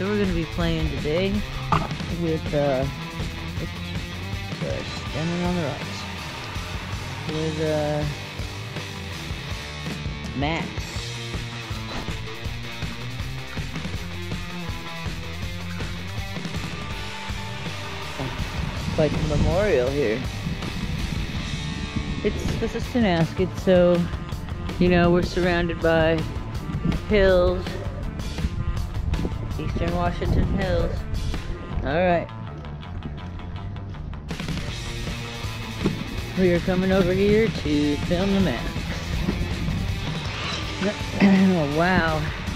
we're gonna be playing today with uh, oops, sorry, standing on the rocks with uh, Maxx. The memorial here. It's this is Tonasket, so you know we're surrounded by hills, Eastern Washington Hills. All right. We are coming over here to film the wow. Wow.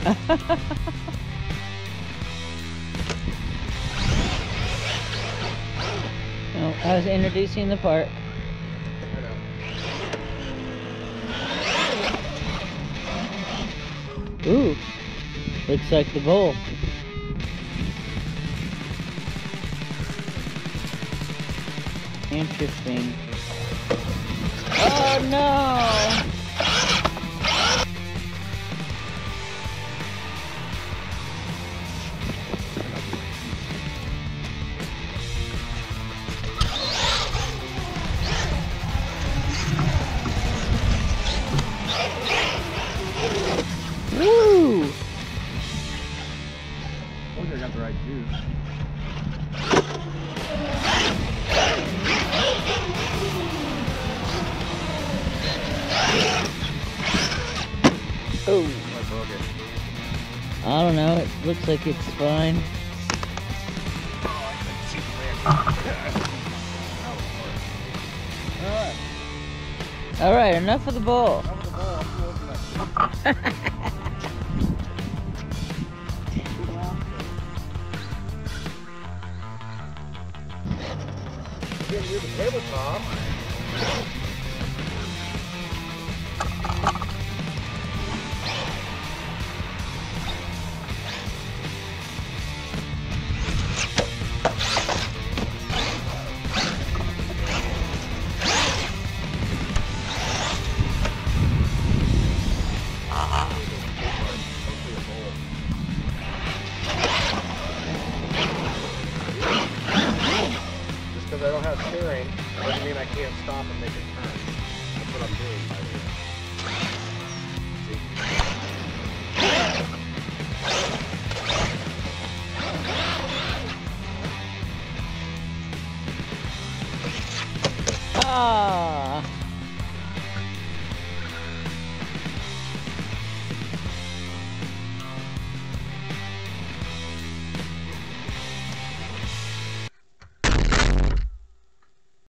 Oh, I was introducing the park. Ooh, looks like the bowl. Interesting. Oh no! Right. Oh, I broke it. I don't know. It looks like it's fine. Alright, All right, enough of the bowl. Can't use the tabletop. Just Don't doesn't mean I can't stop and make a turn. That's what I'm doing by the way. Oh.